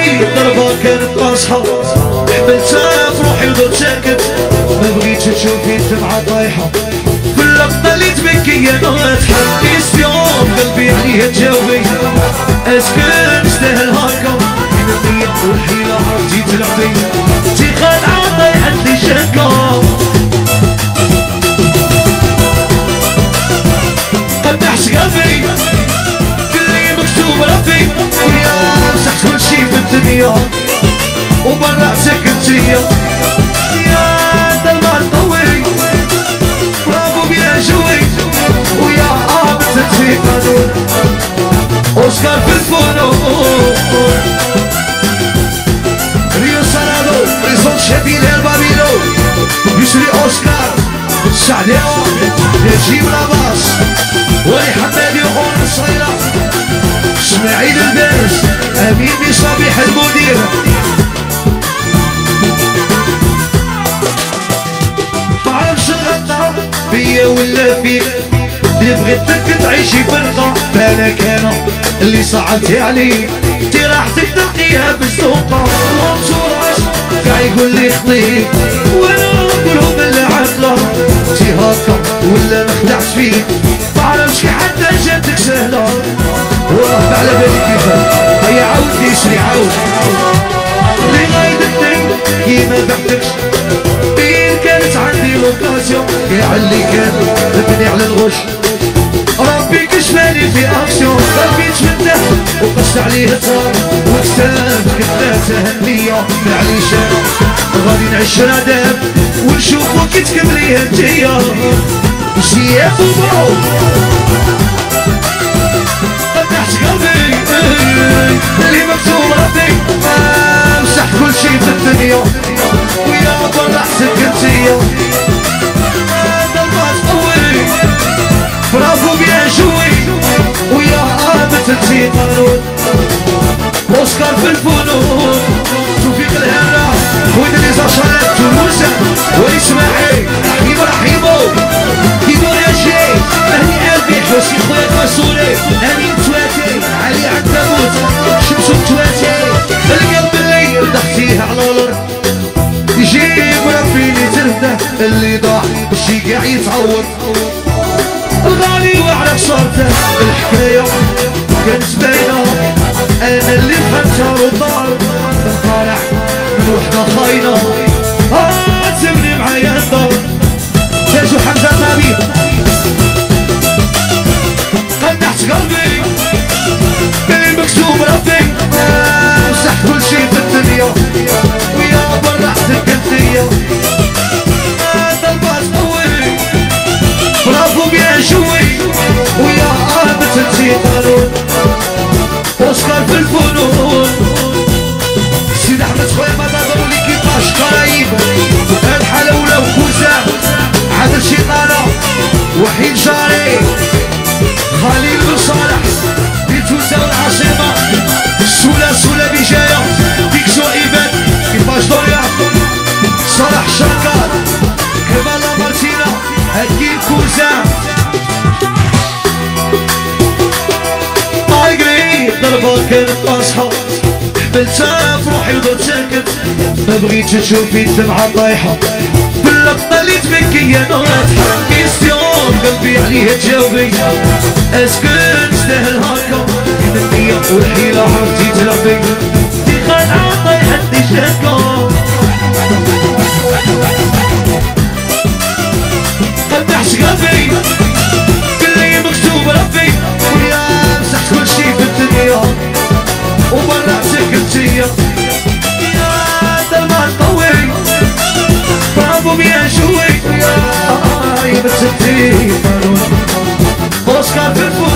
قريب ضربة كانت قاصحة حملتها في روحي ودرت ساكت. ما بغيتش تشوفي الدمعة طايحة في اللقطة اللي تبكي أنا تحكيس يوم قلبي عليها تجاوبي اسكن وبرا سكتية يا دلما قوي برافو بيا جوي ويا عابد تنسي قانون أوسكار في الفنون. ريو سرادو ريزون شبيل البابيلو يشري أوسكار. سعداء يجيب لاباس. ولي حماد يقول الصيرة اسماعيل الباس أمين صبيح المدير. بيا ولا فيك اللي بغيتك تعيشي فرقة؟ بالك أنا اللي صعدتي عليك تي راحتك تلقيها بالسوقة ومصوراش قاع يقول لي خطيك وأنا نقولهم بالعقلة تي هاكا ولا ما خدعت فيك معرفش حتى جاتك سهلة. واه على بالي كيفاه هيا عاود لي شري عاود اللي غايدتني كيما بعتكش. كانت عندي لوكاسيون يا اللي كان تبني على الغش. ربي كشفاني في اكسيون قلبي تفتح وقصت عليه الدار وكتاب كتاب تهنية معليش غادي نعيش رداب ونشوفو كي تكملي انتيا وشي يا قوي برافو بيان جوي ويا انتي قانون اوسكار في الفنون توفيق الهنا وادريس عشرات تونس واسماعيل يتعوض الغالي وعلى صورته الحكاية كانت باينة. أنا اللي فهمتها وطار. طالع من وحدة خاينة قامت انتي قانون اوسكار في الفنون كانت قاصحة حملتها في روحي وضرت ساكت ما بغيتش تشوفي الدمعة طايحة باللقطة اللي تبكي أنا تحكيس يوم قلبي عليها تجاوبي. اسكن تستاهل هكا النية والحيلة عرفتي تلعبي دي خادعة طايحة دي Πως κάθε που.